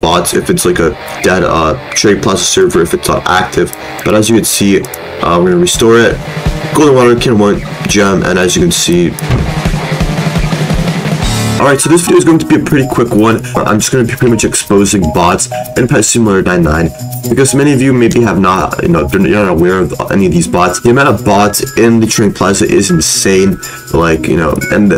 bots if it's like a dead uh, Trade Plaza server if it's not active. But as you can see, uh, we're gonna restore it. Golden Water Can 1 gem, and as you can see, Alright, so this video is going to be a pretty quick one. I'm just going to be pretty much exposing bots in Pet Simulator 99 because many of you maybe have not, you know, you're not aware of any of these bots. The amount of bots in the Trading Plaza is insane. Like, you know, and the,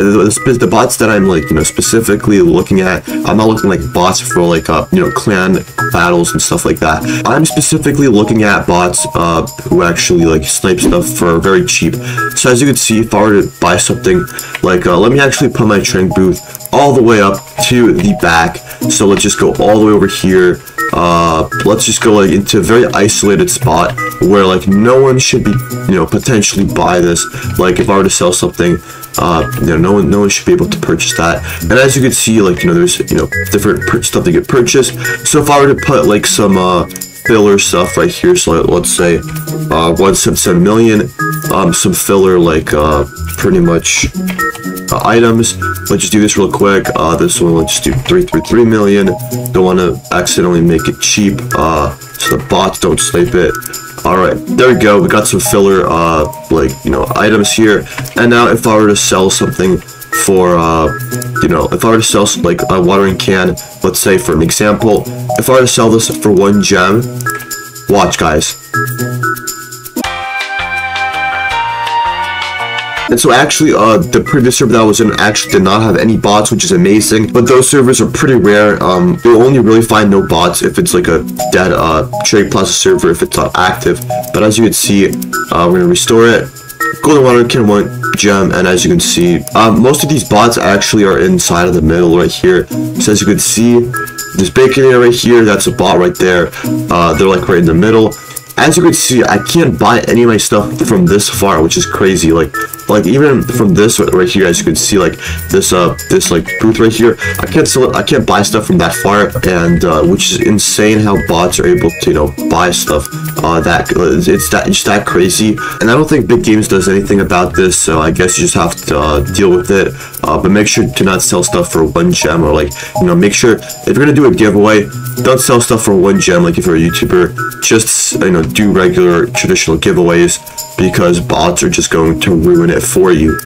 the, bots that I'm like, you know, specifically looking at, I'm not looking like bots for like, uh, you know, clan battles and stuff like that. I'm specifically looking at bots uh, who actually like snipe stuff for very cheap. So as you can see, if I were to buy something, like, uh, let me actually put my training booth all the way up to the back. So let's just go all the way over here. Uh, let's just go like into a very isolated spot where like no one should be, you know, potentially buy this. Like if I were to sell something, uh, you know, no one, no one should be able to purchase that. And as you can see, like, you know, there's, you know, different stuff that get purchased. So if I were to put like some, uh, filler stuff right here, so let's say, uh, 177 million, um, some filler like, uh, pretty much, uh, items. Let's just do this real quick. Uh, this one, let's just do 333 million. Don't want to accidentally make it cheap, uh, so the bots don't snipe it. Alright, there we go. We got some filler, uh, like, you know, items here. And now if I were to sell something for, uh, you know, if I were to sell, like, a watering can, let's say, for an example, if I were to sell this for one gem, watch, guys. And so actually, uh, the previous server that I was in actually did not have any bots, which is amazing. But those servers are pretty rare. Um, you'll only really find no bots if it's like a dead uh, Trade Plaza server if it's not active. But as you can see, uh, we're gonna restore it. Golden Water Can 1 gem, and as you can see, um, most of these bots actually are inside of the middle right here. So as you can see, this bacon right here, that's a bot right there. Uh, they're like right in the middle. As you can see, I can't buy any of my stuff from this far, which is crazy. Like, like even from this right here as you can see like this uh this like booth right here. I can't sell it, i can't buy stuff from that far and uh, which is insane how bots are able to you know buy stuff uh that it's that it's that crazy. And i don't think big games does anything about this so i guess you just have to uh, deal with it. Uh, but make sure to not sell stuff for one gem or like you know make sure if you're gonna do a giveaway don't sell stuff for one gem like if you're a youtuber. Just you know do regular traditional giveaways because bots are just going to ruin it for you.